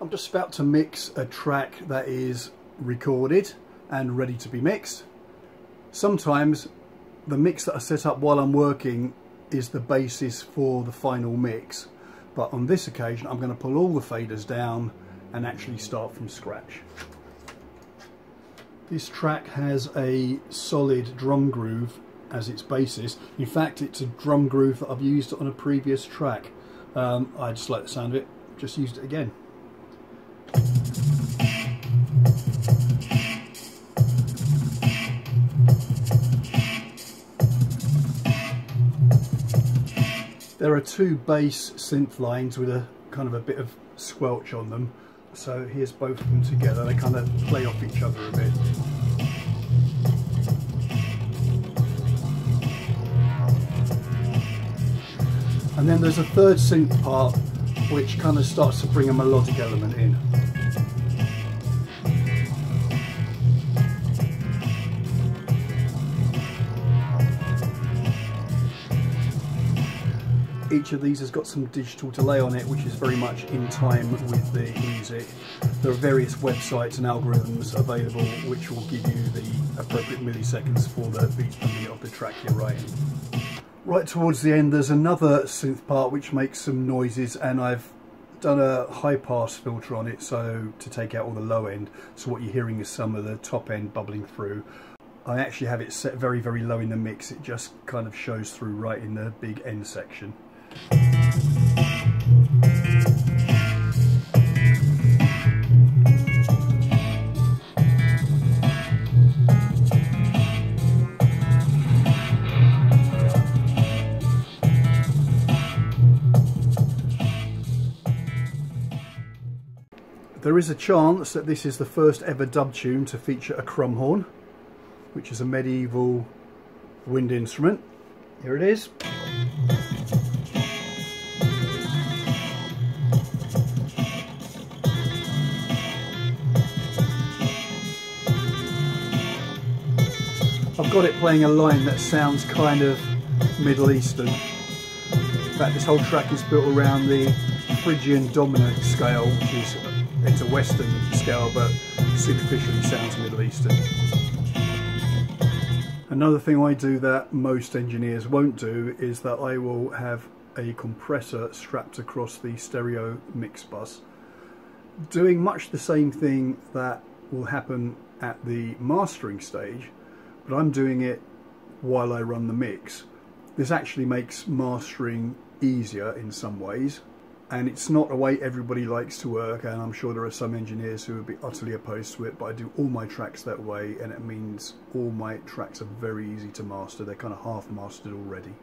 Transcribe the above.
I'm just about to mix a track that is recorded and ready to be mixed. Sometimes the mix that I set up while I'm working is the basis for the final mix but on this occasion I'm going to pull all the faders down and actually start from scratch. This track has a solid drum groove as its basis. In fact it's a drum groove that I've used on a previous track. Um, I just like the sound of it, just used it again. There are two bass synth lines with a kind of a bit of squelch on them. So here's both of them together. They kind of play off each other a bit. And then there's a third synth part which kind of starts to bring a melodic element in. Each of these has got some digital delay on it which is very much in time with the music. There are various websites and algorithms available which will give you the appropriate milliseconds for the beat of the track you're writing. Right towards the end there's another synth part which makes some noises and I've done a high pass filter on it so to take out all the low end so what you're hearing is some of the top end bubbling through. I actually have it set very very low in the mix it just kind of shows through right in the big end section. There is a chance that this is the first ever dub tune to feature a crumhorn, which is a medieval wind instrument. Here it is. I've got it playing a line that sounds kind of Middle Eastern. In fact, this whole track is built around the Phrygian dominant scale, which is it's a Western scale, but superficially sounds Middle Eastern. Another thing I do that most engineers won't do is that I will have a compressor strapped across the stereo mix bus, doing much the same thing that will happen at the mastering stage, but I'm doing it while I run the mix. This actually makes mastering easier in some ways and it's not a way everybody likes to work and I'm sure there are some engineers who would be utterly opposed to it but I do all my tracks that way and it means all my tracks are very easy to master they're kind of half mastered already